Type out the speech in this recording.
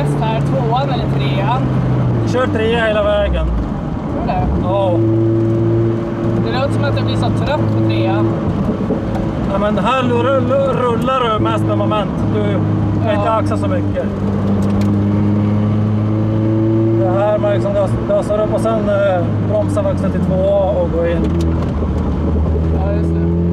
häst här, tvåan eller trean. Kör trea hela vägen. Tror det? Ja. Det låter som att jag blir så trött på trean. Ja, men här rullar du mest med moment. Du kan ja. inte axa så mycket. Det här man liksom dösar upp och sen eh, bromsar växeln till två och går in. Ja, just det.